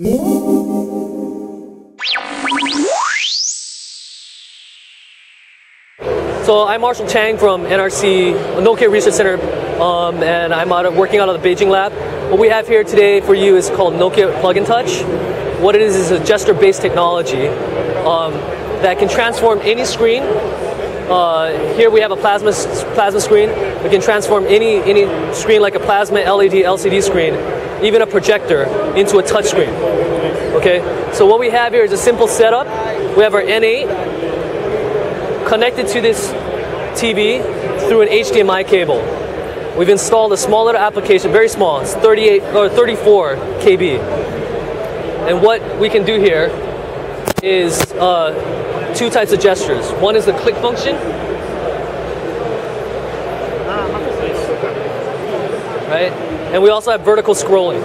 So I'm Marshall Chang from NRC Nokia Research Center, um, and I'm out of, working out of the Beijing lab. What we have here today for you is called Nokia Plug and Touch. What it is is a gesture-based technology um, that can transform any screen. Uh, here we have a plasma plasma screen. We can transform any any screen like a plasma LED LCD screen, even a projector, into a touchscreen. Okay. So what we have here is a simple setup. We have our N8 connected to this TV through an HDMI cable. We've installed a small little application, very small, it's 38 or 34 KB. And what we can do here is uh, two types of gestures. One is the click function. Right? And we also have vertical scrolling.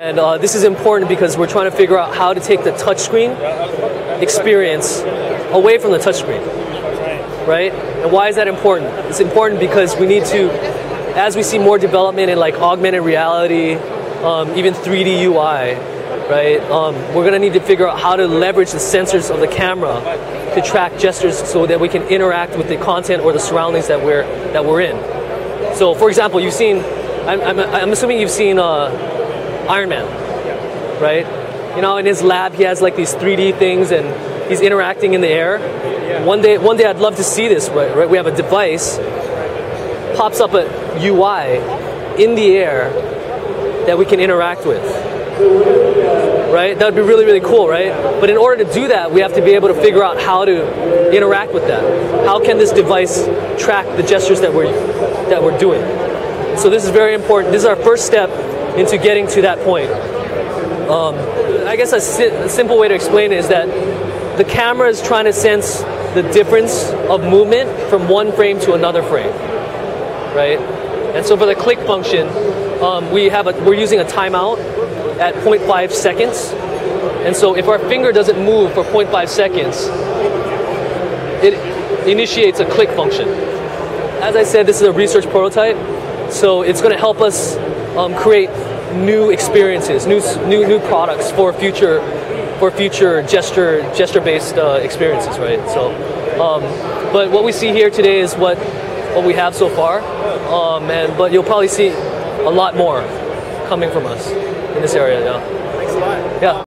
And uh, this is important because we're trying to figure out how to take the touchscreen experience away from the touchscreen. Right? And why is that important? It's important because we need to, as we see more development in like augmented reality, um, even 3D UI, right? Um, we're gonna need to figure out how to leverage the sensors of the camera to track gestures so that we can interact with the content or the surroundings that we're that we're in. So, for example, you've seen. I'm, I'm, I'm assuming you've seen uh, Iron Man, right? You know, in his lab, he has like these 3D things and he's interacting in the air. One day, one day, I'd love to see this. Right, right? We have a device pops up a UI in the air that we can interact with. Right? That would be really, really cool, right? But in order to do that, we have to be able to figure out how to interact with that. How can this device track the gestures that we're that we're doing? So this is very important. This is our first step into getting to that point. Um, I guess a, si- a simple way to explain it is that the camera is trying to sense the difference of movement from one frame to another frame, right? And so for the click function, um, we have a, we're using a timeout at 0.5 seconds. And so if our finger doesn't move for 0.5 seconds, it initiates a click function. As I said, this is a research prototype, so it's going to help us um, create new experiences, new, new new products for future for future gesture gesture based uh, experiences, right? So, um, but what we see here today is what what we have so far, um, and but you'll probably see a lot more coming from us in this area. Yeah. Thanks a lot. Yeah.